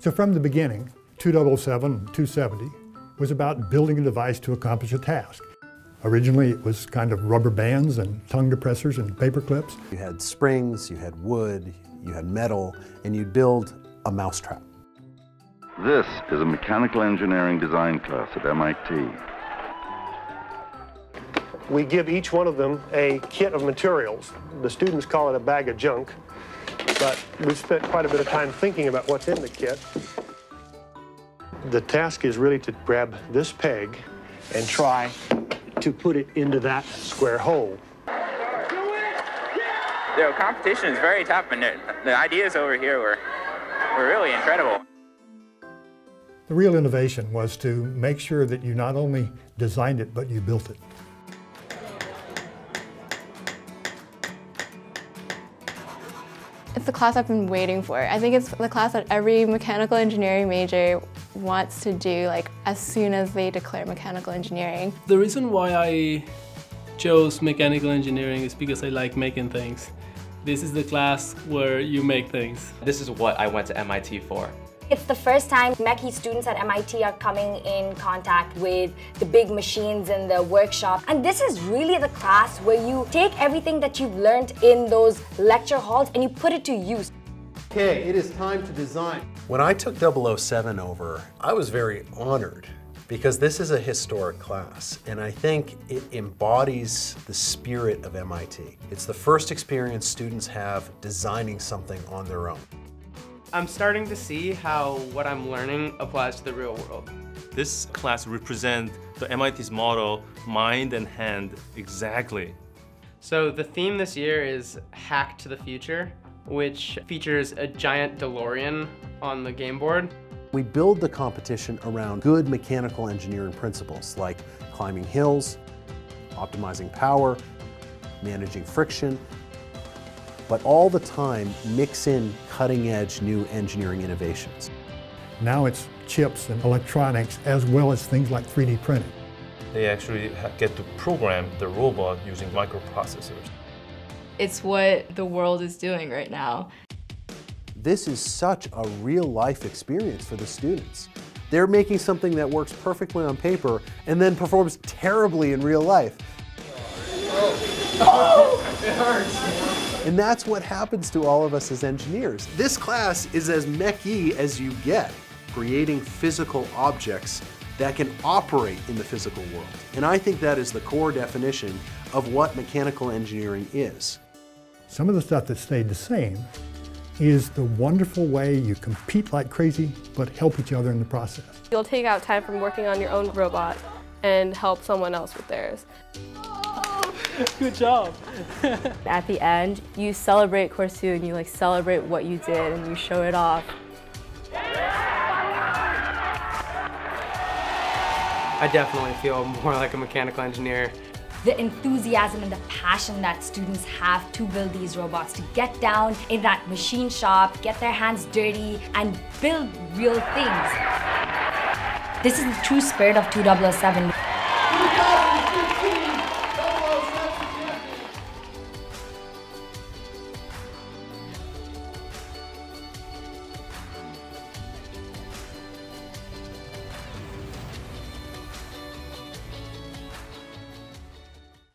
So from the beginning, 2007 and 270 was about building a device to accomplish a task. Originally, it was kind of rubber bands and tongue depressors and paper clips. You had springs, you had wood, you had metal, and you'd build a mousetrap. This is a mechanical engineering design class at MIT. We give each one of them a kit of materials. The students call it a bag of junk, but we've spent quite a bit of time thinking about what's in the kit. The task is really to grab this peg and try to put it into that square hole. The competition is very tough, and the ideas over here were, were really incredible. The real innovation was to make sure that you not only designed it, but you built it. It's the class I've been waiting for. I think it's the class that every mechanical engineering major wants to do like as soon as they declare mechanical engineering. The reason why I chose mechanical engineering is because I like making things. This is the class where you make things. This is what I went to MIT for. It's the first time MechE students at MIT are coming in contact with the big machines in the workshop. And this is really the class where you take everything that you've learned in those lecture halls and you put it to use. Okay, it is time to design. When I took 007 over, I was very honored because this is a historic class and I think it embodies the spirit of MIT. It's the first experience students have designing something on their own. I'm starting to see how what I'm learning applies to the real world. This class represents the MIT's motto, mind and hand, exactly. So the theme this year is Hack to the Future, which features a giant DeLorean on the game board. We build the competition around good mechanical engineering principles like climbing hills, optimizing power, managing friction, but all the time mix in cutting edge new engineering innovations. Now it's chips and electronics as well as things like 3D printing. They actually get to program the robot using microprocessors. It's what the world is doing right now. This is such a real life experience for the students. They're making something that works perfectly on paper and then performs terribly in real life. Oh, it hurts. And that's what happens to all of us as engineers. This class is as mechy as you get, creating physical objects that can operate in the physical world. And I think that is the core definition of what mechanical engineering is. Some of the stuff that stayed the same is the wonderful way you compete like crazy, but help each other in the process. You'll take out time from working on your own robot and help someone else with theirs. Good job. At the end, you celebrate course two and you like celebrate what you did and you show it off. I definitely feel more like a mechanical engineer. The enthusiasm and the passion that students have to build these robots, to get down in that machine shop, get their hands dirty, and build real things. This is the true spirit of 2007.